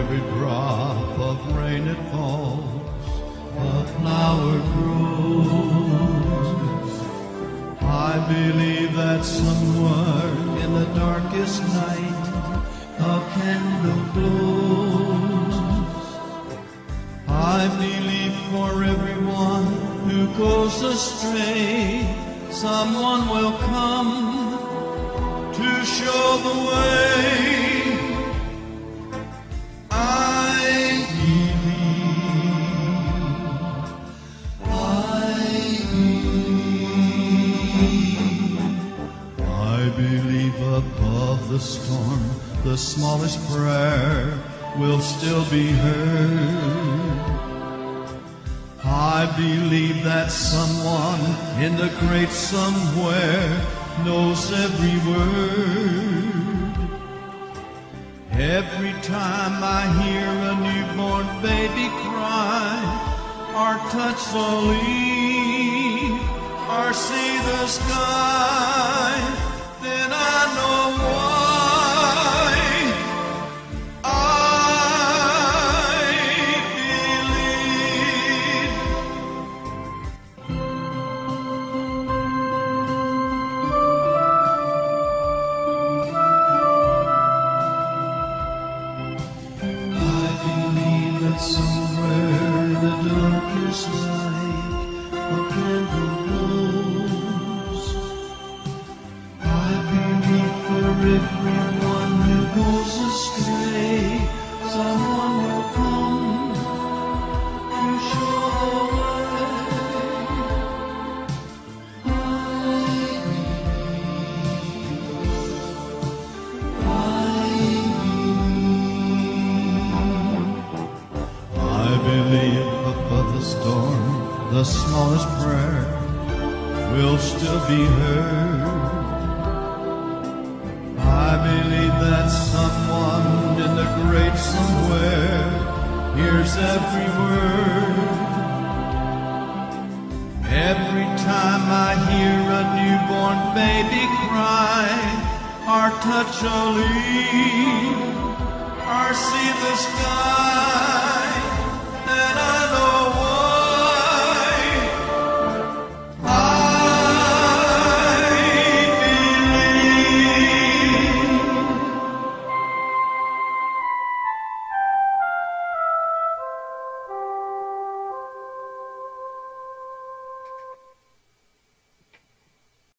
every drop of rain it falls, a flower grows. I believe that somewhere in the darkest night, a candle glows. I believe for everyone who goes astray, someone will come to show the way. Believe above the storm, the smallest prayer will still be heard. I believe that someone in the great somewhere knows every word. Every time I hear a newborn baby cry, or touch the leaf, or see the sky, night a candle. I believe for everyone who goes astray, storm, the smallest prayer will still be heard. I believe that someone in the great somewhere hears every word. Every time I hear a newborn baby cry, or touch a leaf, or see the sky.